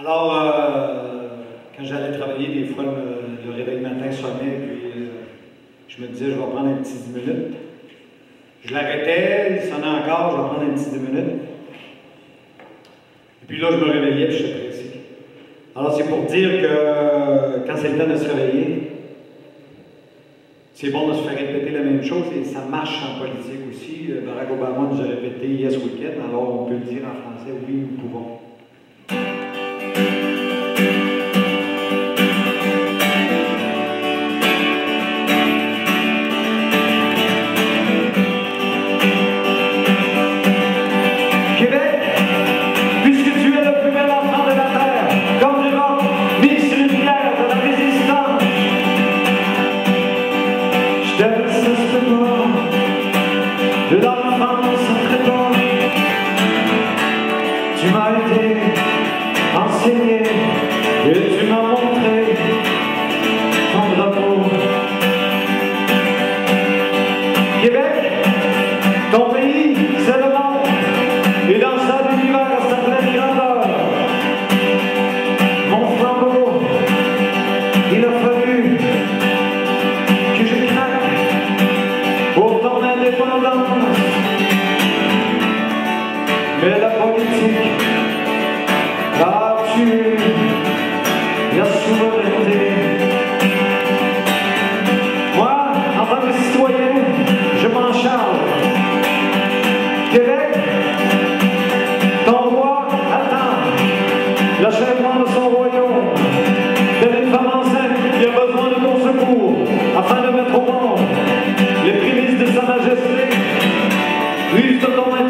Alors, euh, quand j'allais travailler, des fois, le, réveil matin sonnait, puis euh, je me disais, je vais prendre un petit 10 minutes. Je l'arrêtais, il sonnait encore, je vais prendre un petit 10 minutes. Et puis là, je me réveillais, puis j'étais pressé. Alors, c'est pour dire que quand c'est le temps de se réveiller, c'est bon de se faire répéter la même chose et ça marche en politique aussi. Barack Obama nous a répété yes week-end, alors on peut le dire en français, oui, nous pouvons. Tu m'as aidé, enseigné tu m'as. La souveraineté. Moi, en tant que citoyen, je m'en charge. Québec, ton roi, atteint la de son royaume. T'es une femme enceinte qui a besoin de ton secours, afin de mettre au monde les prémices de sa majesté, plus de ton?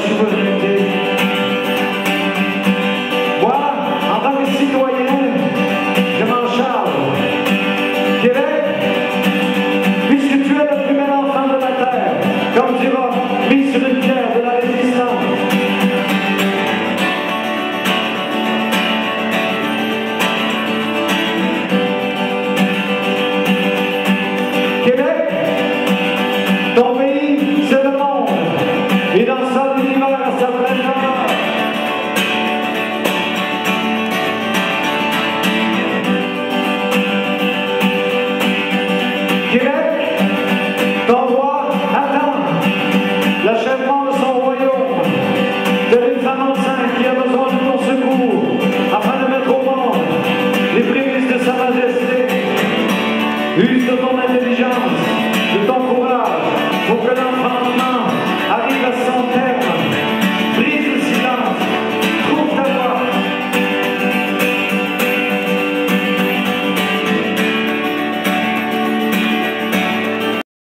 citoyen,